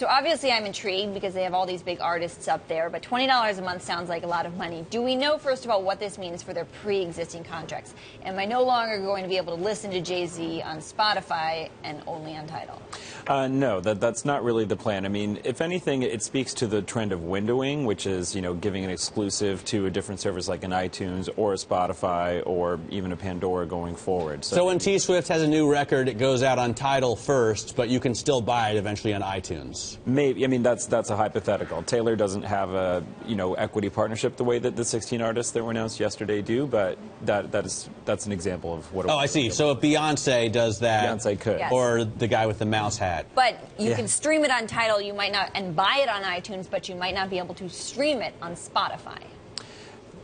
So obviously I'm intrigued because they have all these big artists up there, but $20 a month sounds like a lot of money. Do we know, first of all, what this means for their pre-existing contracts? Am I no longer going to be able to listen to Jay-Z on Spotify and only on Tidal? Uh, no, that, that's not really the plan. I mean, if anything, it speaks to the trend of windowing, which is, you know, giving an exclusive to a different service like an iTunes or a Spotify or even a Pandora going forward. So, so when T Swift has a new record, it goes out on Tidal first, but you can still buy it eventually on iTunes. Maybe. I mean, that's that's a hypothetical. Taylor doesn't have a you know equity partnership the way that the 16 artists that were announced yesterday do, but that that is that's an example of what. Oh, I see. So if Beyonce does that, Beyonce could, yes. or the guy with the mouse hat. But you yeah. can stream it on Tidal. You might not, and buy it on iTunes, but you might not be able to stream it on Spotify.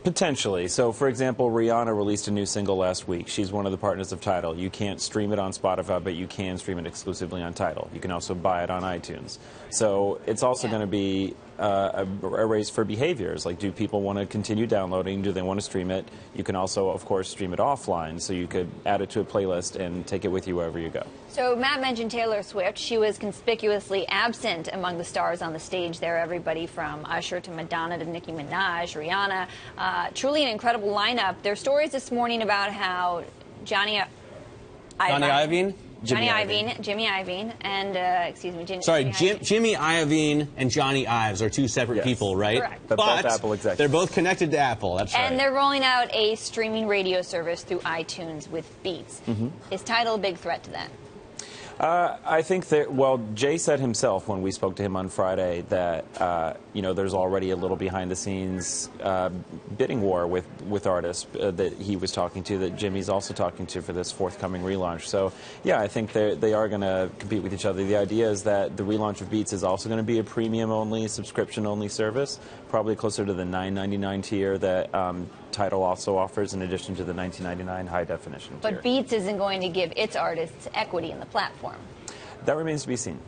Potentially. So, for example, Rihanna released a new single last week. She's one of the partners of Tidal. You can't stream it on Spotify, but you can stream it exclusively on Tidal. You can also buy it on iTunes. So, it's also yeah. going to be uh, a, a, race for behaviors. Like, do people want to continue downloading? Do they want to stream it? You can also, of course, stream it offline, so you could add it to a playlist and take it with you wherever you go. So, Matt mentioned Taylor Swift. She was conspicuously absent among the stars on the stage there. Everybody from Usher to Madonna to Nicki Minaj, Rihanna. Uh, truly an incredible lineup. There are stories this morning about how Johnny. Johnny Iovine? Johnny Iovine, Jimmy Iovine, and uh, excuse me, Jim, Sorry, Jim, Jimmy Iovine and Johnny Ives are two separate yes. people, right? Correct. But, but Apple executives. they're both connected to Apple. That's and right. And they're rolling out a streaming radio service through iTunes with Beats. Mm-hmm. Is Tidal a big threat to that? Uh, I think that, well, Jay said himself when we spoke to him on Friday that, uh, you know, there's already a little behind the scenes uh, bidding war with, with artists uh, that he was talking to, that Jimmy's also talking to for this forthcoming relaunch. So, yeah, I think they are going to compete with each other. The idea is that the relaunch of Beats is also going to be a premium only, subscription only service, probably closer to the $9.99 tier that um, Tidal also offers in addition to the 19.99 high definition But tier. Beats isn't going to give its artists equity in the platform. That remains to be seen.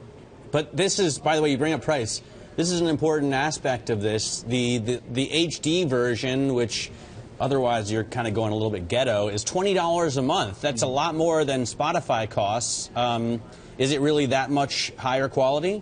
But this is, by the way, you bring up price. This is an important aspect of this. The, the, the HD version, which otherwise you're kind of going a little bit ghetto, is $20 a month. That's a lot more than Spotify costs. Um, is it really that much higher quality?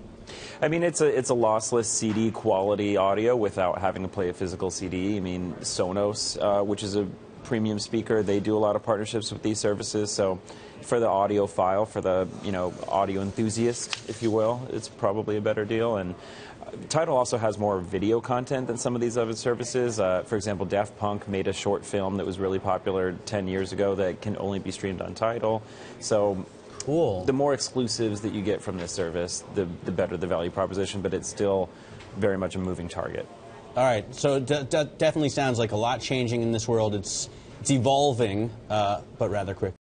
I mean, it's a it's a lossless CD quality audio without having to play a physical CD. I mean, Sonos, uh, which is a premium speaker, they do a lot of partnerships with these services. So, for the audiophile, for the you know audio enthusiast, if you will, it's probably a better deal. And uh, Tidal also has more video content than some of these other services. Uh, for example, Daft Punk made a short film that was really popular 10 years ago that can only be streamed on Tidal. So Cool. The more exclusives that you get from this service, the, the better the value proposition, but it's still very much a moving target. All right, so it definitely sounds like a lot changing in this world. It's, it's evolving, uh, but rather quick.